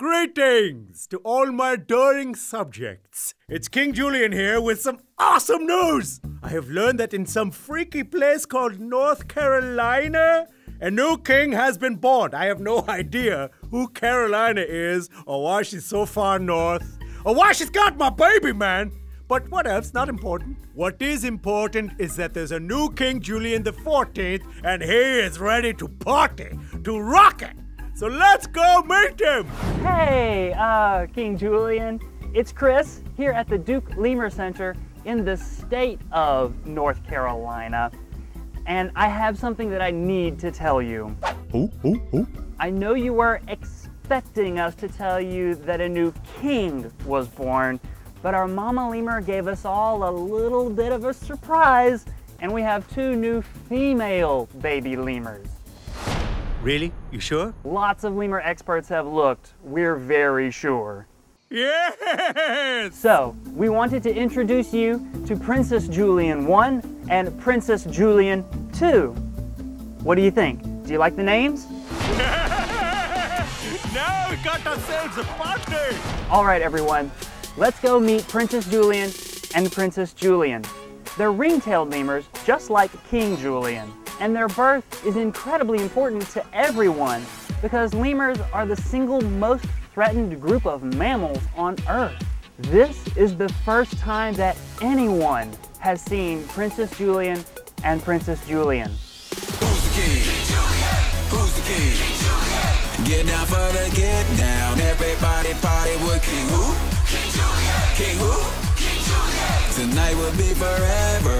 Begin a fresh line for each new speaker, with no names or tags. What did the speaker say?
Greetings to all my adoring subjects. It's King Julien here with some awesome news. I have learned that in some freaky place called North Carolina, a new king has been born. I have no idea who Carolina is or why she's so far north or why she's got my baby, man. But what else? Not important. What is important is that there's a new King Julien the 14th, and he is ready to party, to rock it. So let's go meet him.
Hey, uh, King Julien. It's Chris here at the Duke Lemur Center in the state of North Carolina. And I have something that I need to tell you.
Who? Who? Who?
I know you were expecting us to tell you that a new king was born, but our mama lemur gave us all a little bit of a surprise, and we have two new female baby lemurs.
Really? You sure?
Lots of lemur experts have looked. We're very sure.
Yes!
So, we wanted to introduce you to Princess Julian 1 and Princess Julian 2. What do you think? Do you like the names?
now we got ourselves a party!
All right, everyone. Let's go meet Princess Julian and Princess Julian. They're ring-tailed lemurs, just like King Julien. And their birth is incredibly important to everyone because lemurs are the single most threatened group of mammals on Earth. This is the first time that anyone has seen Princess Julian and Princess Julian.
Who's the king? Who's the king? Get down for the get down. Everybody party with King who? King who? Tonight will be forever.